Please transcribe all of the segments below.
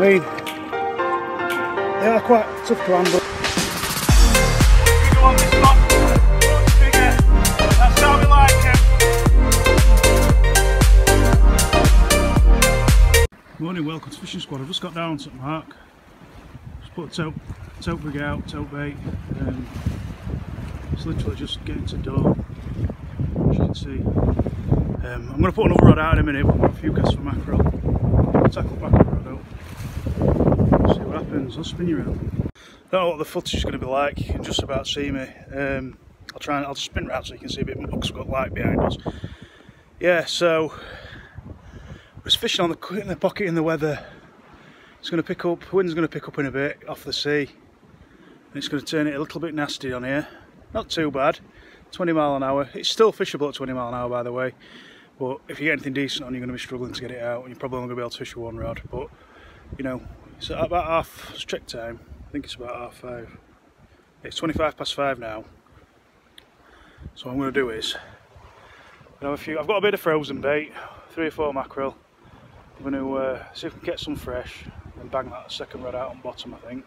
mean, they are quite tough to handle. Morning, welcome to Fishing Squad. I've just got down to Mark. Just put tope, tope rig out, tope bait. Um, it's literally just getting to dawn, as you can see. Um, I'm going to put another rod out in a minute, but I've got a few casts for mackerel. Tackle mackerel rod out. See what happens. I'll spin you around. Don't know what the footage is going to be like. You can just about see me. Um, I'll try and I'll just spin around so you can see a bit more because we've got light behind us. Yeah, so I was fishing on the in the pocket in the weather. It's going to pick up, wind's going to pick up in a bit off the sea. And it's going to turn it a little bit nasty on here. Not too bad, 20 mile an hour. It's still fishable at 20 mile an hour by the way. But if you get anything decent on, you're going to be struggling to get it out. And you're probably only going to be able to fish with one rod. But, you know, it's about half strict time. I think it's about half five. It's 25 past five now. So what I'm going to do is, know, if you, I've got a bit of frozen bait, three or four mackerel. I'm going to uh, see if we can get some fresh and bang that second rod out on bottom I think.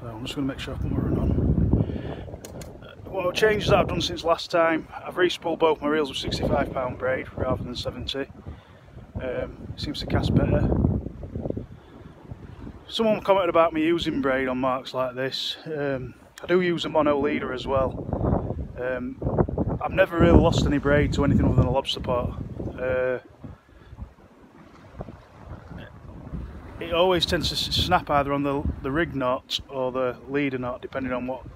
So I'm just going to make sure I put my run on. Uh, what changes that I've done since last time, I've re-spooled both my reels with 65 pound braid rather than 70. Um, seems to cast better. Someone commented about me using braid on marks like this. Um, I do use a mono leader as well. Um, I've never really lost any braid to anything other than a lobster pot. Uh, it always tends to snap either on the, the rig knot or the leader knot depending on what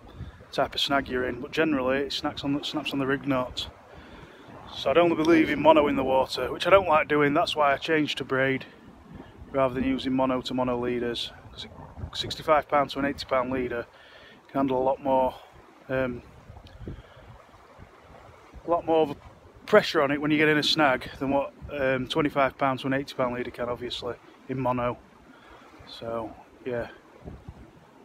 type of snag you're in but generally it snaps on the, snaps on the rig knot so I'd only be leaving mono in the water which I don't like doing that's why I changed to braid rather than using mono to mono leaders. 65 pound to an 80 pound leader can handle a lot more um, a lot more pressure on it when you get in a snag than what um, 25 pound to an 80 pound leader can obviously in mono. So yeah.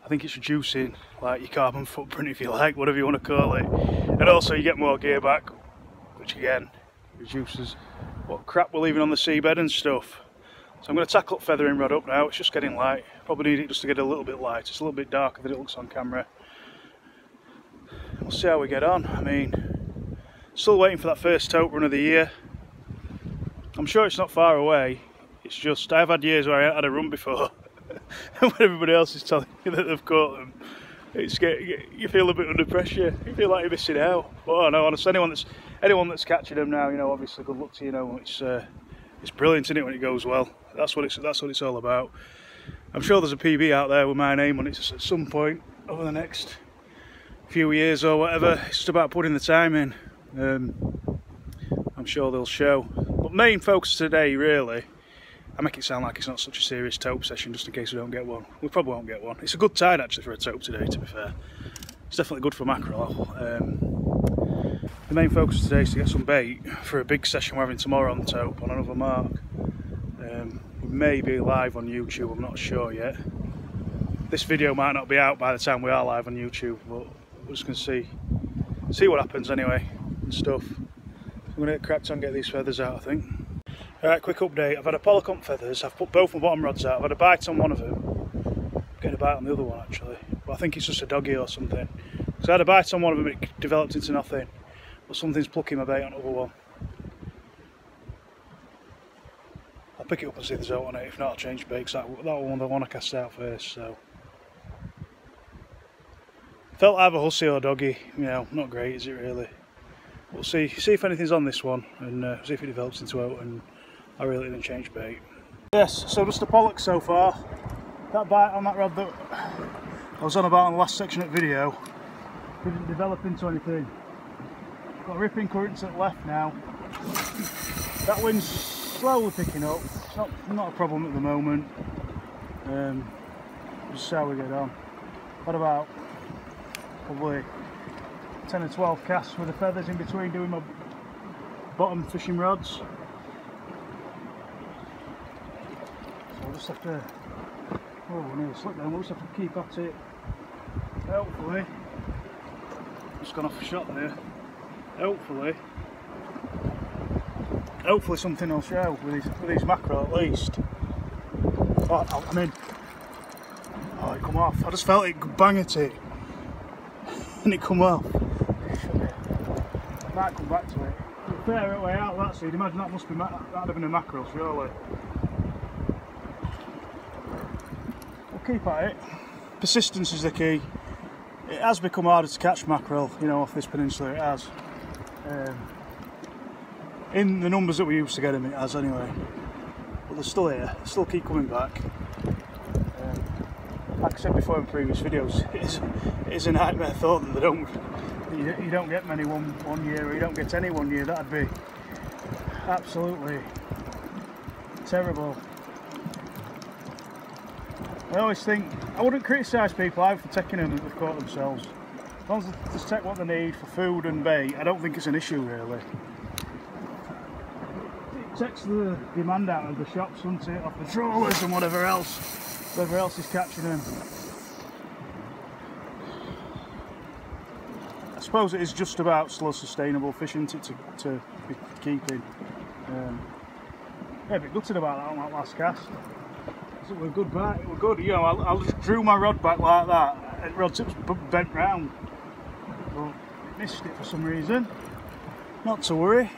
I think it's reducing like your carbon footprint if you like whatever you want to call it. And also you get more gear back which again reduces what crap we're leaving on the seabed and stuff so I'm going to tackle feathering rod up now it's just getting light probably need it just to get a little bit light it's a little bit darker than it looks on camera we'll see how we get on I mean still waiting for that first tope run of the year I'm sure it's not far away it's just I've had years where I had a run before and when everybody else is telling you that they've caught them, it's get, you feel a bit under pressure. You feel like you're missing out. But oh no, honestly, anyone that's anyone that's catching them now, you know, obviously good luck to you. Know it's uh, it's brilliant, isn't it, when it goes well? That's what it's that's what it's all about. I'm sure there's a PB out there with my name on it at some point over the next few years or whatever. It's just about putting the time in. Um, I'm sure they'll show. But main focus today, really, I make it sound like it's not such a serious tope session just in case we don't get one. We probably won't get one. It's a good tide actually for a tope today to be fair. It's definitely good for mackerel. Um, the main focus today is to get some bait for a big session we're having tomorrow on the tope on another mark. Um, we may be live on YouTube, I'm not sure yet. This video might not be out by the time we are live on YouTube, but we're just going to see see what happens anyway and stuff. I'm going to get cracked on get these feathers out I think. Alright, quick update. I've had a polycomp feathers. I've put both my bottom rods out. I've had a bite on one of them. I'm getting a bite on the other one actually. But I think it's just a doggy or something. So I had a bite on one of them, it developed into nothing. But something's plucking my bait on the other one. I'll pick it up and see if there's out on it. If not, I'll change bait because that, that one the one I cast out first. So Felt either hussy or doggy. You know, not great, is it really? We'll see see if anything's on this one and uh, see if it develops into out and I really didn't change bait. Yes, so just a pollock so far. That bite on that rod that I was on about in the last section of the video didn't develop into anything. Got ripping currents at left now. That wind's slowly picking up. It's not, not a problem at the moment. Um, just how we get on. What about probably 10 or 12 casts with the feathers in between doing my bottom fishing rods. So I'll just have to, oh need to slip down, we'll just have to keep at it. Hopefully, just gone off a shot there. Hopefully, hopefully something will show with these, with mackerel at least. Oh, oh, I'm in. Oh, it come off. I just felt it bang at it. And it come off. Might come back to it. Fair way out that seed. Imagine that must be that'd have been a mackerel, surely. We'll keep at it. Persistence is the key. It has become harder to catch mackerel, you know, off this peninsula. It has. Um, in the numbers that we used to get them, as anyway. But they're still here. They still keep coming back. Um, like I said before in previous videos, it's, it's a nightmare thought that they don't you, you don't get many one one year or you don't get any one year that'd be absolutely terrible I always think I wouldn't criticise people either for taking them if they've caught themselves as long as they just take what they need for food and bait I don't think it's an issue really it takes the demand out of the shops doesn't it off the trawlers and whatever else whoever else is catching them I suppose it is just about slow sustainable fishing to, to, to be keeping. Um, yeah, a bit gutted about that on that last cast. Was a good it was good. You know, I, I drew my rod back like that rod tips bent round. Missed it for some reason. Not to worry.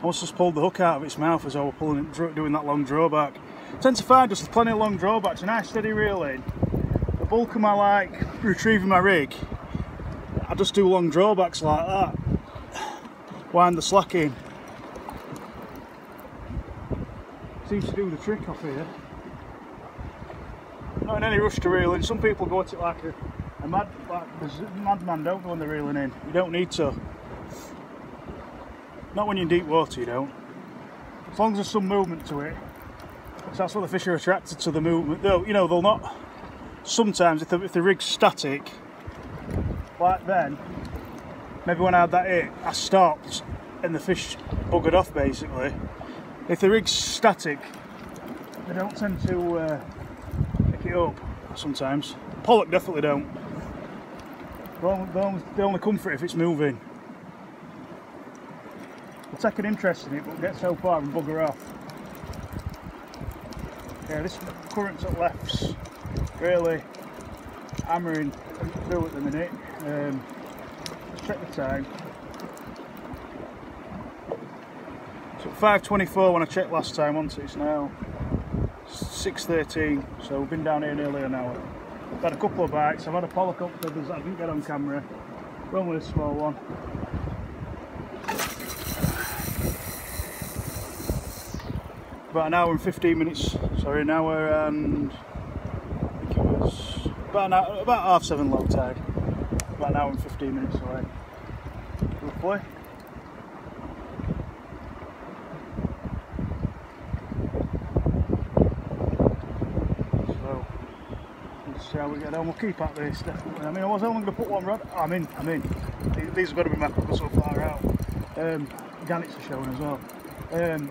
I must just pulled the hook out of its mouth as I was pulling it, doing that long drawback. I tend to find just plenty of long drawbacks, a nice steady reel in. The bulk of my like retrieving my rig I just do long drawbacks like that. Wind the slack in. Seems to do the trick off here. Not in any rush to reel in. Some people go at it like a, a mad, like madman, don't go when they're reeling in. You don't need to. Not when you're in deep water, you don't. As long as there's some movement to it. That's what the fish are attracted to the movement. Though, you know, they'll not. Sometimes, if the, if the rig's static, like then, maybe when I had that hit, I stopped and the fish buggered off basically. If the rig's static, they don't tend to uh, pick it up sometimes. Pollock definitely don't. They only, it if it's moving. They'll take an interest in it but get so far and bugger off. Yeah, this current at left's really hammering through at the minute. Um, let's check the time. So 5.24 when I checked last time, once it's now 6.13, so we've been down here nearly an hour. I've had a couple of bites, I've had a up that I didn't get on camera, run with a small one. About an hour and 15 minutes, sorry, an hour and I think it was about, hour, about half seven low tide about an hour and 15 minutes away. Roughly. So, let's see we get on. We'll keep at this definitely. I mean, I was only going to put one rod. I'm in, I'm in. These have got to be my so far out. Um, gannets are showing as well. Um,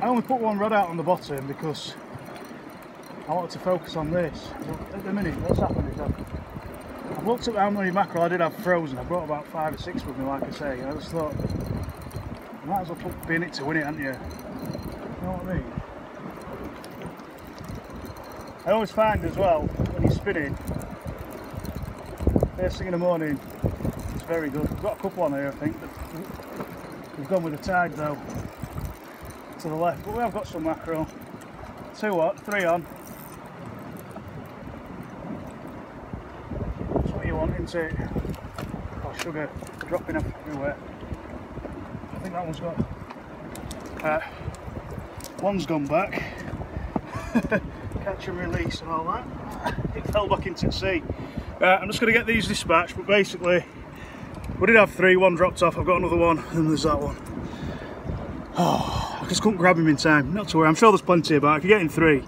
I only put one rod out on the bottom because I wanted to focus on this. At the minute, what's happened is I've I've looked at how many mackerel I did have frozen. I brought about five or six with me, like I say. I just thought, you might as well put in it to win it, haven't you? You know what I mean? I always find as well, when you're spinning, first thing in the morning, it's very good. We've got a couple on here, I think. We've gone with the tide though, to the left. But we have got some mackerel. Two what? Three on. That's what you want, isn't it? Oh, sugar dropping everywhere. I think that one's got. Uh, one's gone back. And release and all that. It fell back into the sea. Uh, I'm just going to get these dispatched, but basically, we did have three. One dropped off. I've got another one, and there's that one. Oh, I just couldn't grab him in time. Not to worry. I'm sure there's plenty about. If you're getting three,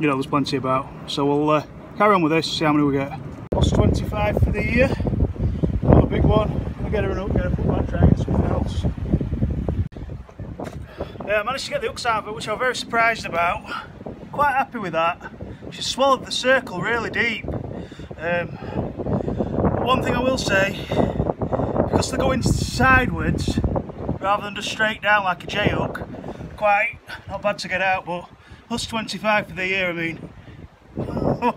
you know there's plenty about. So we'll uh, carry on with this. See how many we get. Lost Plus 25 for the year. Not a big one. I'll get her up, get her put back, try and get something else. Yeah, I managed to get the hooks out of it, which I'm very surprised about. Quite happy with that. She swallowed the circle really deep. Um, one thing I will say, because they're going sideways rather than just straight down like a J hook, quite not bad to get out, but plus 25 for the year, I mean.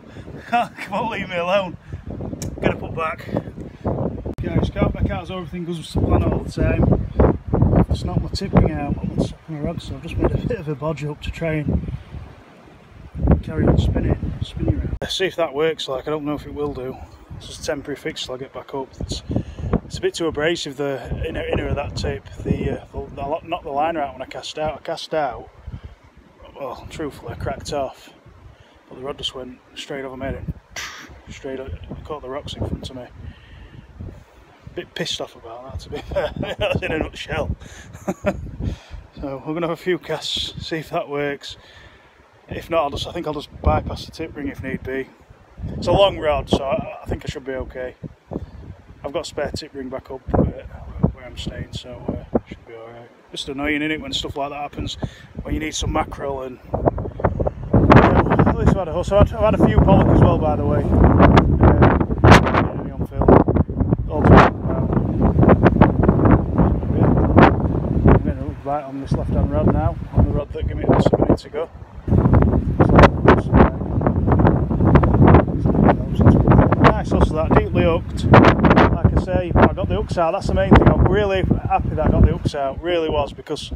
can't, leave me alone. Gonna put back. Guys, can't make out as everything goes to plan all the time. It's not my tipping out, my rod, so I've just made a bit of a bodge up to try and carry on spinning, spinning around. See if that works like, I don't know if it will do. It's just a temporary fix till I get back up. It's, it's a bit too abrasive, the inner, inner of that tip. The, uh, the, the, knocked the liner out when I cast out. I cast out, well, truthfully, I cracked off. But the rod just went straight over, made it straight up, caught the rocks in front of me. A bit pissed off about that, to be fair. That's in a nutshell. so we're going to have a few casts, see if that works. If not, I'll just, I think I'll just bypass the tip ring if need be. It's a long rod, so I, I think I should be okay. I've got spare tip ring back up where, where I'm staying, so uh, should be alright. Just annoying, is it, when stuff like that happens, when you need some mackerel and... Know, at least I've had a hustle. I've had a few pollock as well, by the way. Uh, right on this left-hand rod now, on the rod that gave me a minute ago. Hustle that, deeply hooked. Like I say, I got the hooks out, that's the main thing. I'm really happy that I got the hooks out, really was, because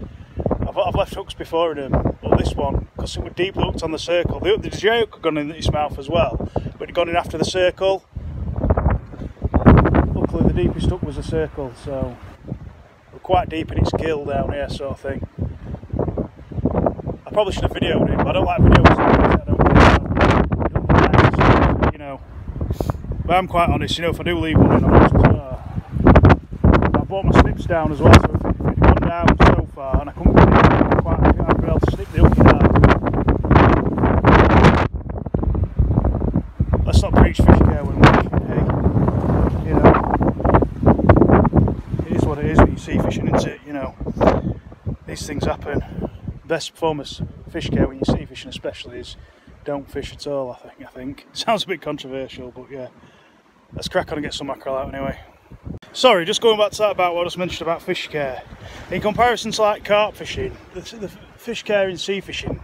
I've, I've left hooks before in them, but this one, because it was deeply hooked on the circle, the, the J hook had gone in his mouth as well, but it gone in after the circle. Luckily the deepest hook was the circle, so we're quite deep in its gill down here sort of thing. I probably should have videoed it, but I don't like videos. But I'm quite honest, you know, if I do leave one in, I'm just, uh, I brought my snips down as well, so if, it, if it gone down so far and I couldn't get it quite, I'd be able to snip the hook down. Let's not preach fish care when we're fishing, hey? You know, it is what it is when you see fishing, isn't it? You know, these things happen. Best form of fish care when you see fishing especially is don't fish at all, I think. I think. Sounds a bit controversial, but yeah let's crack on and get some mackerel out anyway. Sorry, just going back to that about what I just mentioned about fish care. In comparison to like carp fishing, the, the fish care in sea fishing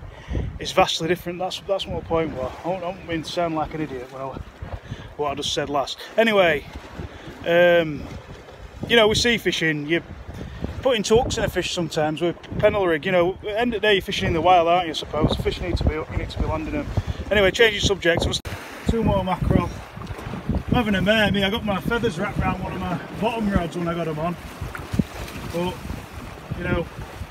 is vastly different. That's that's my point was. I don't, mean to sound like an idiot. Well, what I just said last. Anyway, um, you know, with sea fishing, you're putting hooks in a fish sometimes with pennel rig. You know, end of the day, you're fishing in the wild, aren't you? I suppose fish need to be. You need to be landing them. Anyway, changing subject. Two more mackerel. I'm having a mare, me. I got my feathers wrapped around one of my bottom rods when I got them on. But, you know,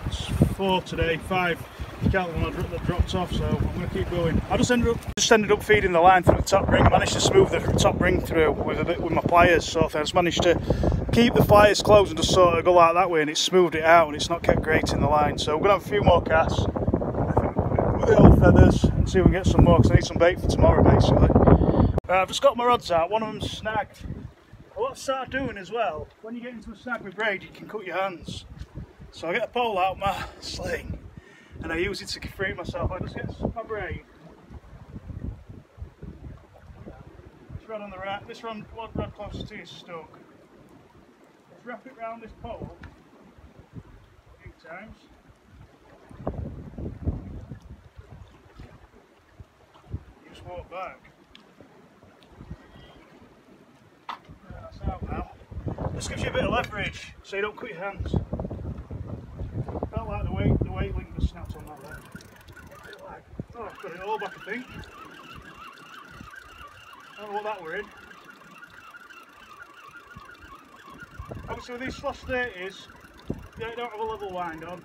it's four today, five. You can't the one that dropped off, so I'm going to keep going. I just ended up just ended up feeding the line through the top ring. I managed to smooth the top ring through with a bit with my pliers, so I just managed to keep the pliers closed and just sort of go like that way, and it smoothed it out, and it's not kept grating the line. So we're going to have a few more casts with the old feathers and see if we can get some more because I need some bait for tomorrow, basically. Uh, I've just got my rods out, one of them's snagged. What I doing as well, when you get into a snag with braid, you can cut your hands. So I get a pole out my sling and I use it to free myself. I just get my braid. This rod on the right, this rod, rod closest to you is stuck. Let's wrap it round this pole a few times. You just walk back. Now. This gives you a bit of leverage so you don't cut your hands. Felt like the weight the weight link was snapped on that there. Oh, I've got it all back I think. I don't know what that were in. Obviously with these slosh 30s, they don't have a level wind on.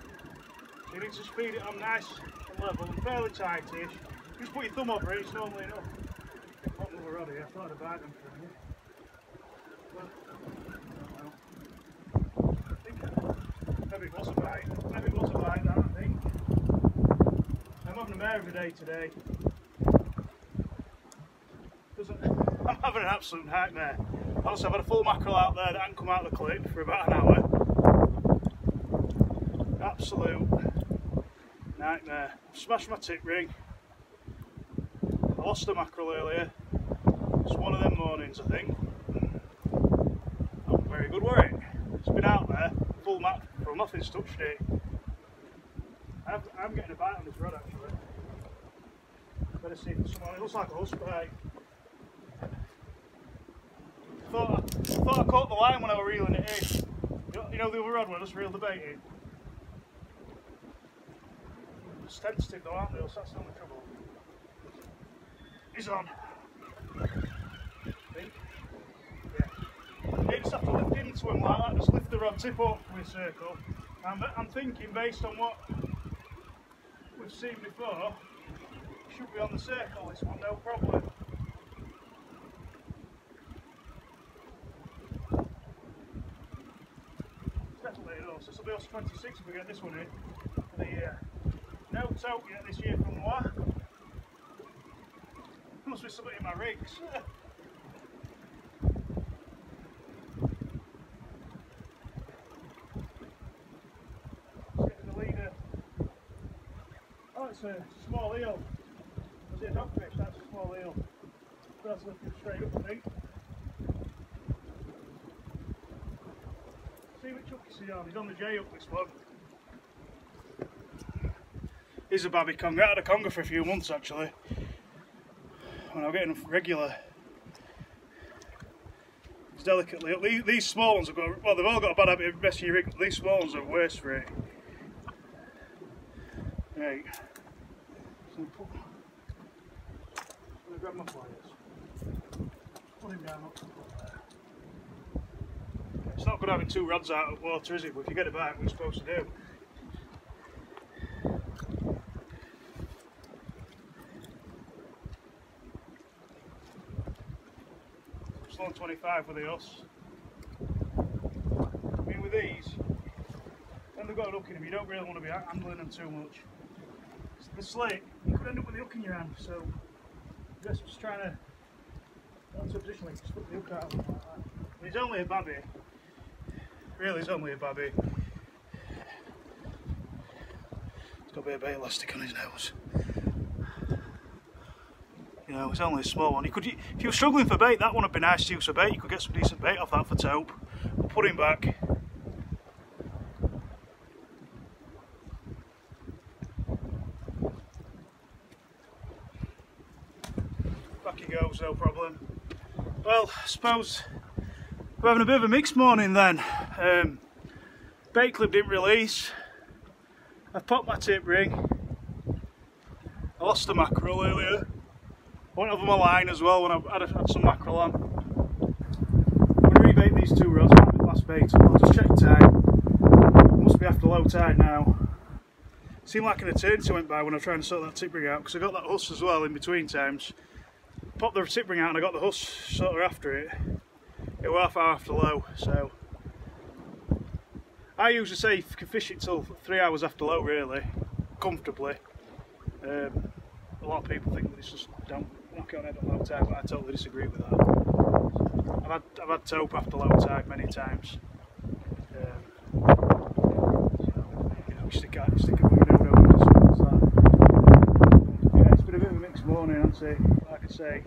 So you need to speed it on nice and level and fairly tightish. Just put your thumb over it, it's normally enough. Got another rod here, I thought I'd buy them for you. Maybe it was a it a that I think. I'm having a mare every day today. I'm having an absolute nightmare. Also, I've had a full mackerel out there that hadn't come out of the clip for about an hour. Absolute nightmare. I've Smashed my tip ring. I lost the mackerel earlier. It's one of them mornings, I think Not very good work. It's been out there, full map, from nothing's touched it. I'm, I'm getting a bite on this rod actually. Better see if it's someone. It looks like a husband. Thought I, thought I caught the line when I was reeling it in. You know the other rod when I just reeled the bait in? It's tentative though, aren't they? So that's the only trouble. He's on. Yeah. You just have to lift into him like that, just lift the rod tip up with a circle. I'm, I'm thinking based on what we've seen before, should be on the circle this one, no problem. This will be us 26 if we get this one in. For the uh, no tope yet this year from what? Must be something in my rigs. the leader. Oh, it's a small eel. Is it a dogfish? That's a small eel. That's lifted straight up, I think. See what chuck you see on? He's on the J up this one. He's a babby conger. I had a conger for a few months actually. When I'm getting regular. It's delicately. These, these small ones have got, well they've all got a bad habit of messing your rig. These small ones are worse for it. Right. So put, I'm going to grab my pliers. Put him down up. Not two rods out of water, is it? But if you get it back, you're supposed to do. Slow 25 with the us. I mean, with these, when they've got a hook in them, you don't really want to be handling them too much. The slate, you could end up with the hook in your hand, so just trying to, onto a position where you the hook out like that. Only a babby, Really, it's only a babby. He's got a bit of elastic on his nose. You know, it's only a small one. You could, if you were struggling for bait, that one would be nice to use for bait. You could get some decent bait off that for tope. We'll put him back. Back he goes, no problem. Well, I suppose we're having a bit of a mixed morning then. Um, bait clip didn't release. I popped my tip ring. I lost the mackerel earlier. I went over my line as well when I had, had some mackerel on. I'm going to rebait these two rods with last bait. I'll just check time. It must be after low tide now. seemed like an eternity went by when I was trying to sort that tip ring out because I got that huss as well in between times. Popped the tip ring out and I got the huss sort of after it it was half hour after low so I usually say you can fish it till three hours after low really comfortably um, a lot of people think that it's just don't knock it on head at low tide but I totally disagree with that I've had, I've had tope after low tide many times um, you know, stick it, stick that. Yeah, it's been a bit of a mixed morning, I'd say. Like I say,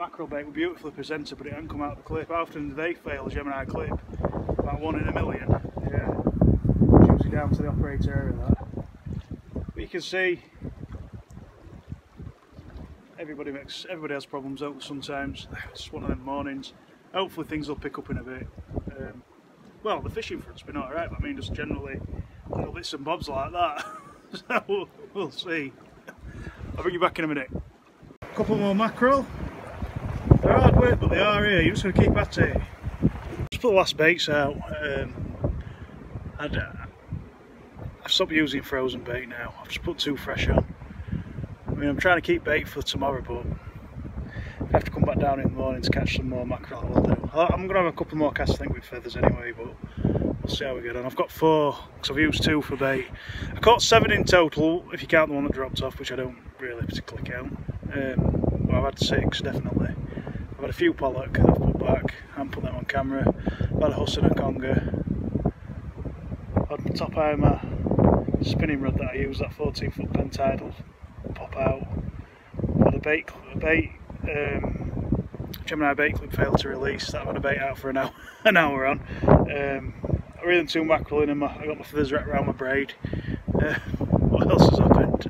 mackerel bait were beautifully presented but it hadn't come out of the clip. How often do they fail a Gemini clip? About one in a million. Yeah. Shoots it down to the operator area that. But you can see everybody makes everybody has problems out sometimes. It's one of them mornings. Hopefully things will pick up in a bit. Um, well the fishing front's been alright, but I mean just generally little bits and bobs like that. so we'll, we'll see. I'll bring you back in a minute. Couple more mackerel. But they are here. You're just going to keep at it. Just put the last baits out. Um, uh, I've stopped using frozen bait now. I've just put two fresh on. I mean, I'm trying to keep bait for tomorrow, but I have to come back down in the morning to catch some more mackerel. I'm going to have a couple more casts, I think, with feathers anyway, but we'll see how we get on. I've got four, because I've used two for bait. I caught seven in total, if you count the one that dropped off, which I don't really particularly count. Um, I've had six, definitely. I've had a few pollock that I've put back, haven't put them on camera. I've had a huss and a conger. I've had top armour spinning rod that I use, that 14 foot Penn Tidal pop out. Had a bait, a bait um, Gemini bait clip failed to release, that had a bait out for an hour, an hour on. Um, I reeled two mackerel in and I got my feathers wrapped around my braid. Uh, what else has happened?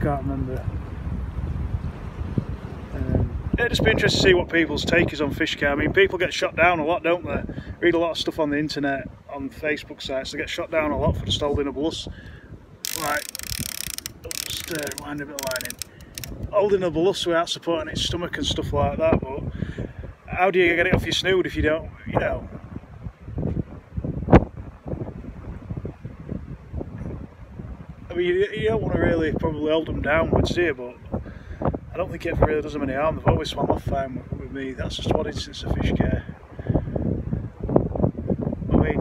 Can't remember. It'd just be interesting to see what people's take is on fish care. I mean, people get shot down a lot, don't they? Read a lot of stuff on the internet, on Facebook sites. They get shot down a lot for just holding a bluss. Right, just uh, wind a bit of lining. Holding a bluss without supporting its stomach and stuff like that. But how do you get it off your snood if you don't, you know? I mean, you, don't want to really probably hold them downwards, do you? But I don't think it really does them any harm. They've always swam off fine with, me. That's just one instance of fish care. I mean,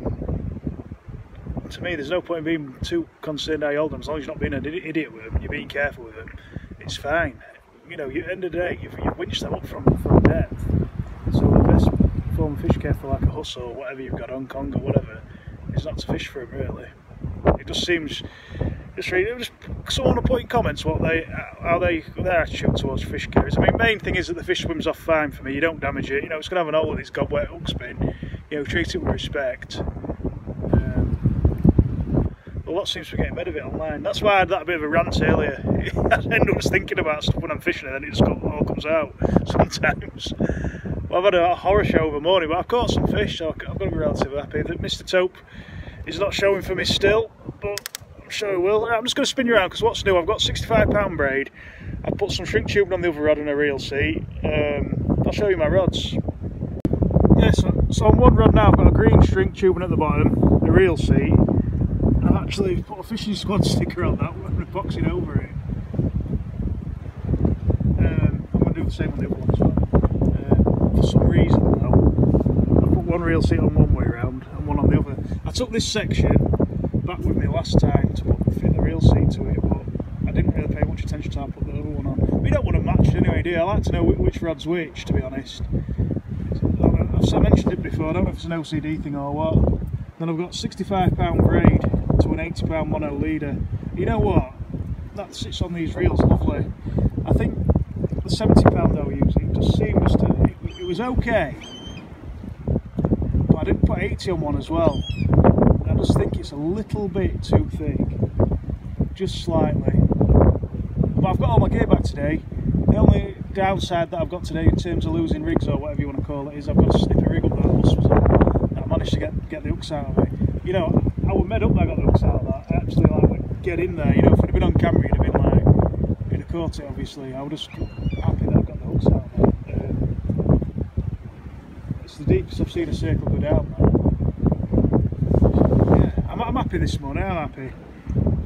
to me, there's no point in being too concerned how you hold them. As long as you're not being an idiot with them, you're being careful with them, it's fine. You know, you, the end of the day, you've, you've winched them up from, from depth. So the best form of fish care for like a hustle or whatever you've got, Hong Kong or whatever, is not to fish for them really. It just seems just read just someone to put in comments what they how they their attitude towards fish carriers. I mean main thing is that the fish swims off fine for me, you don't damage it, you know it's gonna have an hole with its goblet hook spin, you know, treat it with respect. Um, a lot seems to be getting rid of it online. That's why I had that bit of a rant earlier. I end up thinking about stuff when I'm fishing and then it just all comes out sometimes. Well, I've had a horror show over morning, but I've caught some fish, so I've got to be relatively happy that Mr. Tope is not showing for me still, but I will. I'm just going to spin you around because what's new, I've got 65 pound braid. I've put some shrink tubing on the other rod and a reel seat. Um, I'll show you my rods. Yeah, so, so on one rod now I've got a green shrink tubing at the bottom, the reel seat. I've actually put a fishing squad sticker on that one, boxing over it. Um, I'm going to do the same on the other one as well. Uh, for some reason though, I put one reel seat on one way around and one on the other. I took this section back with me last time to put fit the real seat to it, but I didn't really pay much attention to how I put the other one on. We don't want to match it anyway, do you? I like to know which rod's which, to be honest. I've mentioned it before, I don't know if it's an OCD thing or what. Then I've got £65 grade to an £80 mono leader. You know what? That sits on these reels lovely. I think the £70 I was using just seemed to, it, it was okay. But I didn't put 80 on one as well just think it's a little bit too thick, just slightly. But I've got all my gear back today. The only downside that I've got today in terms of losing rigs or whatever you want to call it is I've got a rig up that was on and I managed to get, get the hooks out of it. You know, I was made up that I got the hooks out of that. I actually like get in there, you know, if it had been on camera you'd have been like, you'd have caught it obviously. I was just happy that I got the hooks out of it. Um, it's the deepest I've seen a circle go down happy this morning. I'm happy.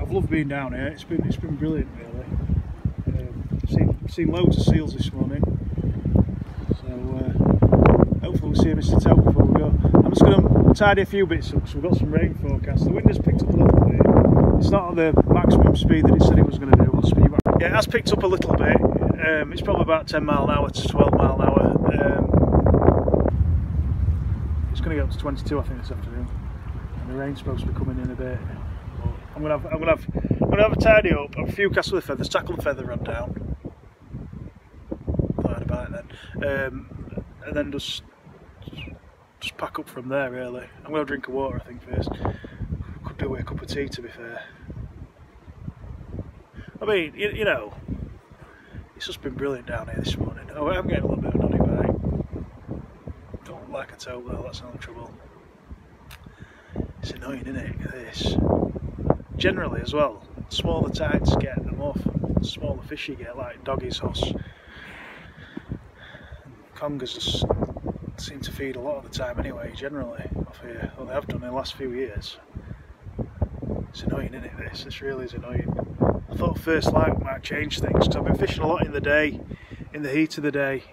I've loved being down here. It's been it's been brilliant, really. Um, seen seen loads of seals this morning. So uh, hopefully we'll see Mr. Tope before we go. I'm just going to tidy a few bits up. So we've got some rain forecast. The wind has picked up a little bit. It's not at the maximum speed that it said it was going to do. We'll. Yeah, it has picked up a little bit. Um, it's probably about 10 mile an hour to 12 mile an hour. Um, it's going to get up to 22, I think, this afternoon the rain's supposed to be coming in a bit. I'm gonna have I'm gonna have I'm gonna have a tidy up, a few with the feathers, tackle the feather run down. Thought about it then. Um, and then just just pack up from there really. I'm gonna drink a water I think first. Could do with a cup of tea to be fair. I mean, you, you know, it's just been brilliant down here this morning. Oh, I'm getting a little bit of noddy bite. Don't like a toe though, that's no trouble. It's annoying, isn't it? This. Generally, as well, smaller tides get the more smaller fish you get, like doggies, huss. Congers just seem to feed a lot of the time anyway, generally, off here. Well, they have done in the last few years. It's annoying, isn't it, this? This really is annoying. I thought first light might change things, because I've been fishing a lot in the day, in the heat of the day.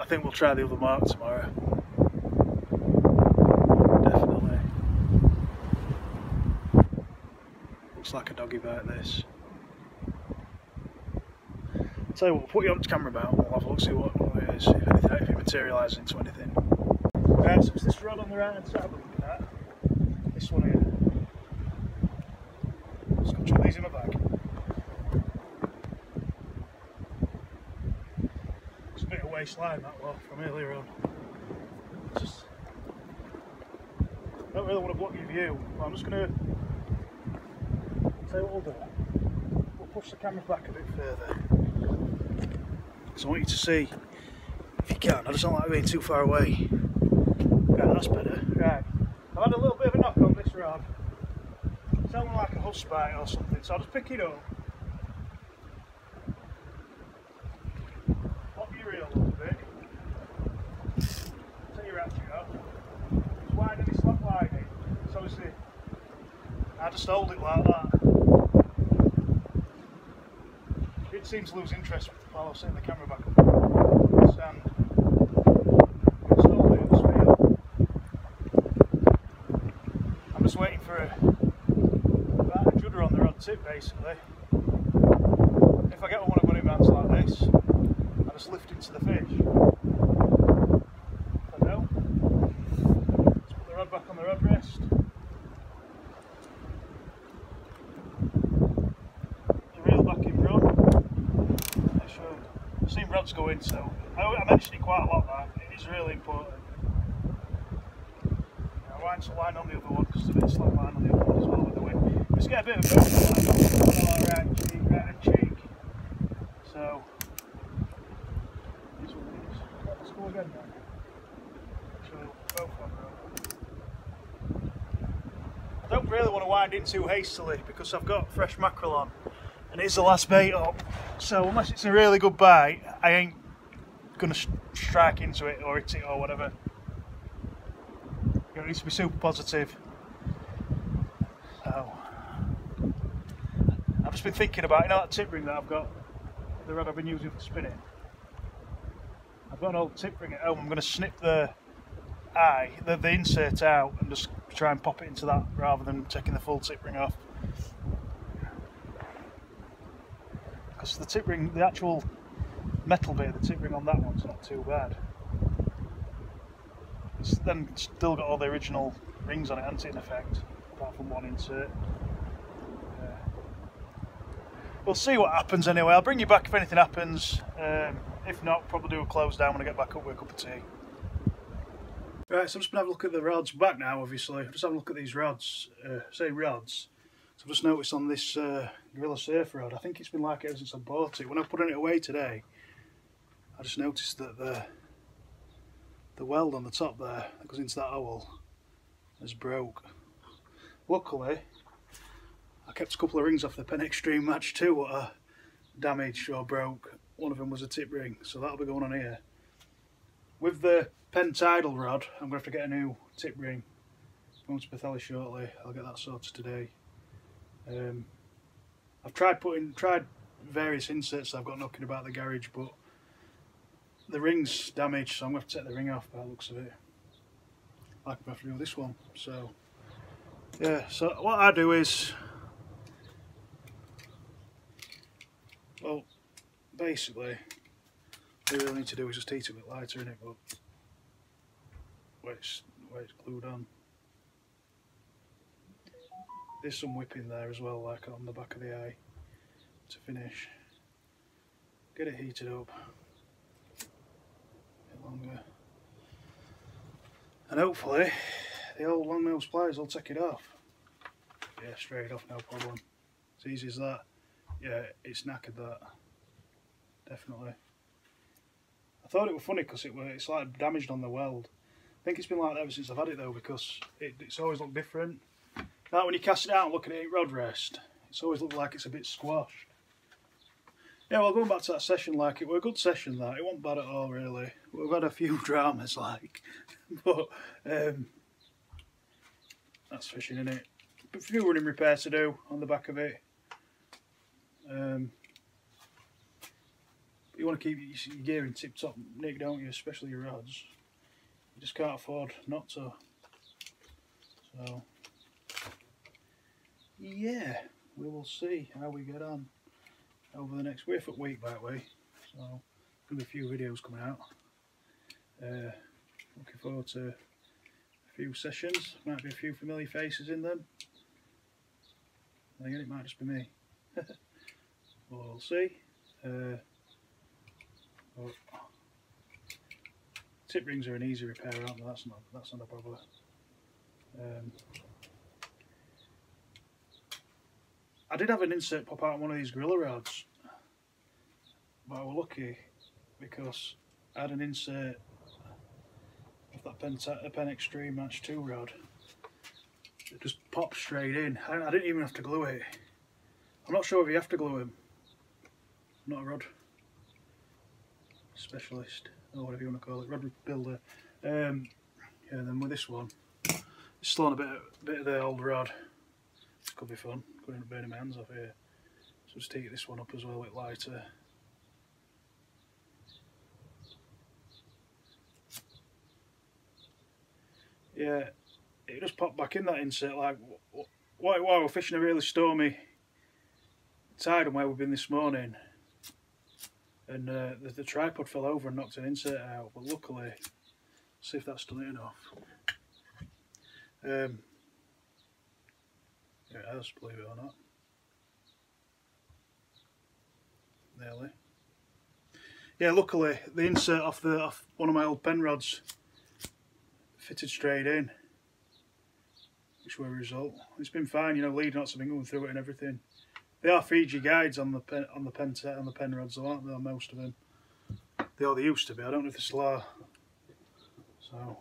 I think we'll try the other mark tomorrow. Looks like a doggy bite this. So we'll put you on camera about we'll have a look see what, what it is, if anything, if it materialises into anything. Right, so it's this rod on the right hand side we're looking at. This one here. Just got chuck these in my bag. It's a bit of waistline that one from earlier on. Just don't really want to block your view. I'm just going you what we'll. We'll push the camera back a bit further. Because I want you to see, if you can, I just don't like being too far away. Right, that's better. Right, I've had a little bit of a knock on this rod. It's sounding like a hose spike or something, so I'll just pick it up. Pop your reel a little bit. Take your ratchet off. Just widen it, slap widen. So obviously, I just hold it like that. Seems to lose interest while I was setting the camera back up. Hold um, it. I'm just waiting for a, a judder on the rod tip basically. If I get one of bunny bands like this, I just lift into the fish. If I don't, let's put the rod back on the rod rest. The reel back in run. Make sure I've seen rods go in, so I, I mentioned it quite a lot that it is really important. I wind to line on the other one because there's a bit slack line on the other one as well with the wind. Just get a bit of both line on right cheek, right and cheek. So. Let's go again. So both on. I don't really want to wind in too hastily because I've got fresh mackerel on and it's the last bait up. So unless it's a really good bite, I ain't gonna strike into it or hit it or whatever. It needs to be super positive. So I've just been thinking about you know that tip ring that I've got, the rod I've been using for spinning. I've got an old tip ring at home. I'm going to snip the eye, the, the insert out, and just try and pop it into that rather than taking the full tip ring off. Because the tip ring, the actual metal bit of the tip ring on that one's not too bad. It's then still got all the original rings on it, hasn't it, in effect, apart from one insert. We'll see what happens anyway. I'll bring you back if anything happens. Um, if not, probably do a close down when I get back up with a cup of tea. Right, so I'm just going to have a look at the rods. Back now, obviously. Just have a look at these rods. Uh, say rods. So I've just noticed on this uh, Gorilla Surf rod, I think it's been like ever since I bought it. When I put it away today, I just noticed that the the weld on the top there that goes into that hole has broke. Luckily, I kept a couple of rings off the Penn Extreme Match 2 what are damaged or broke. One of them was a tip ring, so that'll be going on here. With the Penn Tidal rod, I'm going to have to get a new tip ring. Going to Bethely shortly, I'll get that sorted today. Um, I've tried putting, tried various inserts I've got knocking about the garage, but the ring's damaged, so I'm going to have to take the ring off by the looks of it. Like I'm going to do this one. So, yeah, so what I do is, well, basically, all we really need to do is just heat it a bit lighter in it, but where it's, where it's glued on. There's some whipping there as well, like on the back of the eye to finish. Get it heated up Bit longer. And hopefully the old long nose pliers will take it off. Yeah, straight off, no problem. As easy as that. Yeah, it's knackered that. Definitely. I thought it was funny because it was, it's like damaged on the weld. I think it's been like that ever since I've had it though because it, it's always looked different. Now when you cast it out and look at it rod rest, it's always looked like it's a bit squashed. Yeah, well, going back to that session, like, it was a good session, that. It wasn't bad at all, really. We've had a few dramas, like, but, um, that's fishing, in it? A few running repairs to do on the back of it. Um, you want to keep your gear in tip-top nick, don't you? Especially your rods. You just can't afford not to. So, yeah, we will see how we get on over the next week, or week by the way. So, to be a few videos coming out. Uh, looking forward to a few sessions. Might be a few familiar faces in them. Again, it might just be me. we'll see. Uh, but tip rings are an easy repair, aren't they? That's not that's not a problem. Um, I did have an insert pop out on one of these Gorilla rods, but I was lucky because I had an insert of that Penn, Penn Extreme Match 2 rod. It just popped straight in. I, didn't even have to glue it. I'm not sure if you have to glue them. I'm not a rod specialist, or whatever you want to call it, rod builder. Um, yeah, then with this one, it's on a bit, of, bit of the old rod. Could be fun, to burning my hands off here. So just take this one up as well, a bit lighter. Yeah, it just popped back in that insert like while, while we're fishing a really stormy tide and where we've been this morning and uh, the, the, tripod fell over and knocked an insert out but luckily see if that's done it enough um, it has believe it or not nearly yeah luckily the insert off the off one of my old Penn rods fitted straight in which a result it's been fine you know lead knots been going through it and everything they are Fuji guides on the Penn, on the Penn set on the Penn rods, though, aren't they? Most of them. They are. They used to be. I don't know if they still are. So,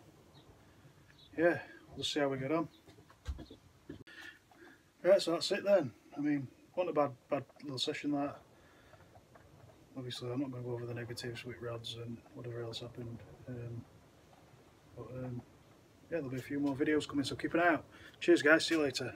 yeah, we'll see how we get on. Right, so that's it then. I mean, wasn't a bad, bad little session that. Obviously, I'm not going to go over the negatives with rods and whatever else happened. Um, but um, yeah, there'll be a few more videos coming, so keep an eye out. Cheers, guys. See you later.